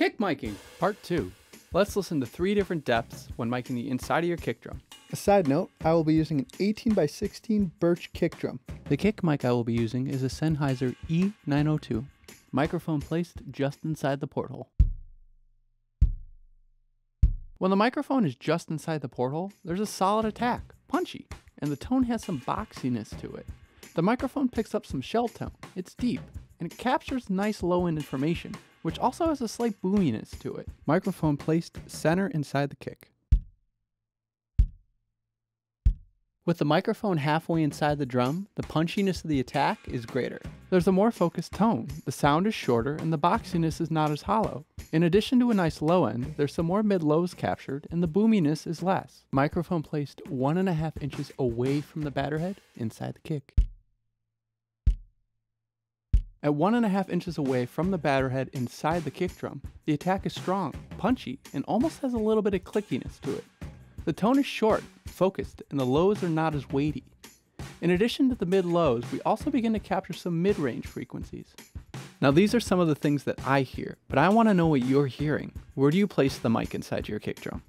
Kick miking, part two. Let's listen to three different depths when miking the inside of your kick drum. A side note, I will be using an 18 by 16 birch kick drum. The kick mic I will be using is a Sennheiser E902, microphone placed just inside the porthole. When the microphone is just inside the porthole, there's a solid attack, punchy, and the tone has some boxiness to it. The microphone picks up some shell tone, it's deep, and it captures nice low end information, which also has a slight boominess to it. Microphone placed center inside the kick. With the microphone halfway inside the drum, the punchiness of the attack is greater. There's a more focused tone, the sound is shorter, and the boxiness is not as hollow. In addition to a nice low end, there's some more mid lows captured, and the boominess is less. Microphone placed one and a half inches away from the batter head inside the kick. At one and a half inches away from the batter head inside the kick drum, the attack is strong, punchy, and almost has a little bit of clickiness to it. The tone is short, focused, and the lows are not as weighty. In addition to the mid lows, we also begin to capture some mid range frequencies. Now, these are some of the things that I hear, but I want to know what you're hearing. Where do you place the mic inside your kick drum?